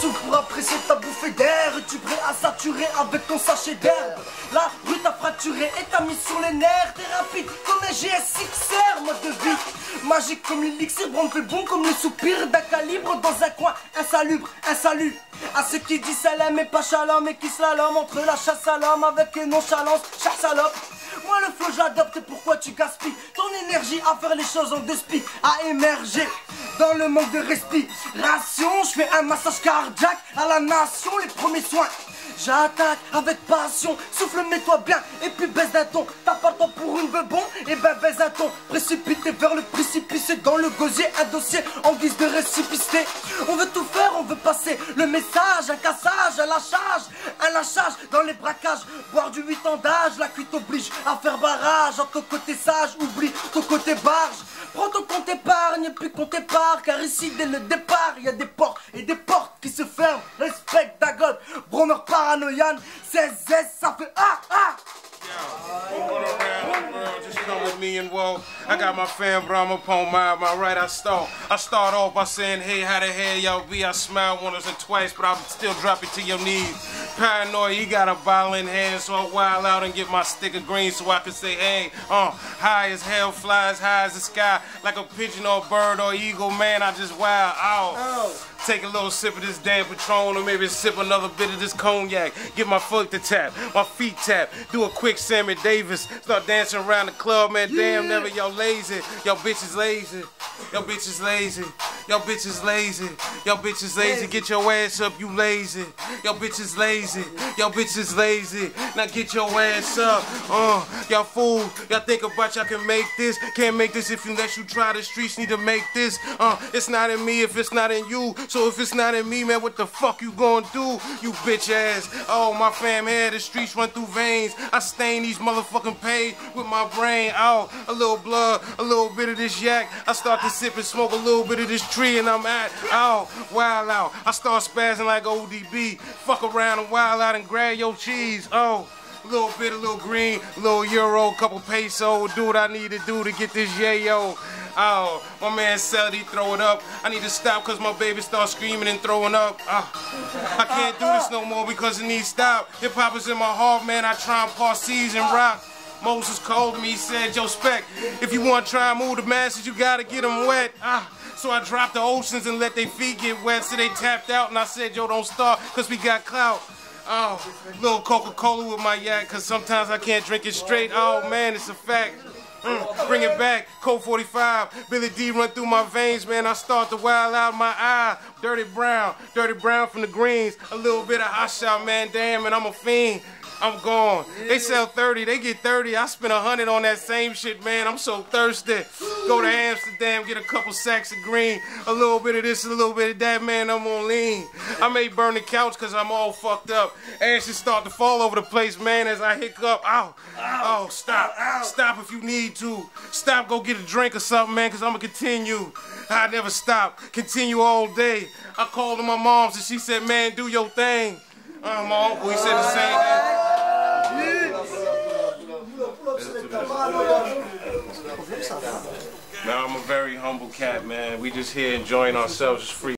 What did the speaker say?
pour apprécier ta bouffée d'air. Es-tu prêt à saturer avec ton sachet d'herbe La rue t'a fracturé et t'a mis sur les nerfs. T'es rapide comme un GS6R, mode de vie. Magique comme l'élixir, fait bon comme le soupir d'un calibre dans un coin insalubre, insalut. À ceux qui disent salam et pas shalom et qui slalom entre la chasse à l'homme avec une nonchalance, chasse salope. Moi le flow j'adopte, pourquoi tu gaspilles ton énergie à faire les choses en deux à émerger dans le manque de respiration. Je fais un massage cardiaque à la nation, les premiers soins. J'attaque avec passion, souffle mets-toi bien et puis baisse d'un ton. T'as pas le temps pour une bebon, et ben baisse un ton. Précipité vers le précipice dans le gosier, un dossier en guise de récipicité. On veut tout faire, on veut passer le message, un cassage, un lâchage, un lâchage dans les braquages. Boire du 8 ans d'âge, la cuite oblige à faire barrage. En ton côté sage, oublie ton côté barge. Prends ton compte épargne, puis compte épargne, car ici dès le départ, il y a des portes et des portes qui se ferment. Respect Dagon, Bromer paranoïan, 16 S, ça fait ah ah. Come with me and whoa. I got my fam, bro. I'm upon my my right. I start. I start off by saying, hey, how the hell y'all be? I smile once or twice, but I'll still drop it to your knees. Paranoid, he got a in hand, so I wild out and get my stick of green so I can say, hey, uh, high as hell, fly as high as the sky, like a pigeon or bird or eagle, man, I just wild out. Oh. Take a little sip of this damn Patron or maybe sip another bit of this cognac. Get my foot to tap, my feet tap. Do a quick Sammy Davis. Start dancing around the club, man. Yeah. Damn, never y'all lazy. Y'all bitches lazy. Y'all bitches lazy. Y'all bitches lazy. Y'all bitches lazy. Get your ass up, you lazy. Y'all bitches lazy. Y'all bitches lazy. Now get your ass up. Uh, y'all fool. Y'all think about y'all can make this. Can't make this if you let you try. The streets need to make this. Uh, it's not in me if it's not in you. So if it's not in me, man, what the fuck you gonna do, you bitch ass? Oh, my fam here, the streets run through veins. I stain these motherfucking page with my brain. Oh, a little blood, a little bit of this yak. I start to sip and smoke a little bit of this tree and I'm at, oh, wild out. I start spazzing like ODB. Fuck around and wild out and grab your cheese. Oh. Little bit, a little green, little euro, couple peso. Do what I need to do to get this yayo. Oh, my man said he throw it up. I need to stop because my baby start screaming and throwing up. Oh, I can't do this no more because it needs stop. Hip hop is in my heart, man. I try and pass season rock. Moses called me, he said, Yo, Speck, if you want to try and move the masses, you got to get them wet. Ah. So I dropped the oceans and let their feet get wet so they tapped out and I said, yo, don't start because we got clout. Oh, little Coca-Cola with my yak, cause sometimes I can't drink it straight. Oh man, it's a fact. Mm, bring it back, Colt 45. Billy Dee run through my veins, man. I start to wild out my eye. Dirty Brown, Dirty Brown from the Greens. A little bit of hot shot, man. Damn, and I'm a fiend. I'm gone. Yeah. They sell 30, they get 30. I spend 100 on that same shit, man. I'm so thirsty. Go to Amsterdam, get a couple sacks of green, a little bit of this, a little bit of that, man. I'm on lean. I may burn the couch because I'm all fucked up. Ashes start to fall over the place, man, as I hiccup. Ow. Ow. Oh, stop. Ow. Stop if you need to. Stop, go get a drink or something, man, because I'm going to continue. I never stop. Continue all day. I called to my mom's and she said, man, do your thing. Uh, my uncle, he said the same thing. Man, I'm a very humble cat, man. We just here enjoying ourselves, just free.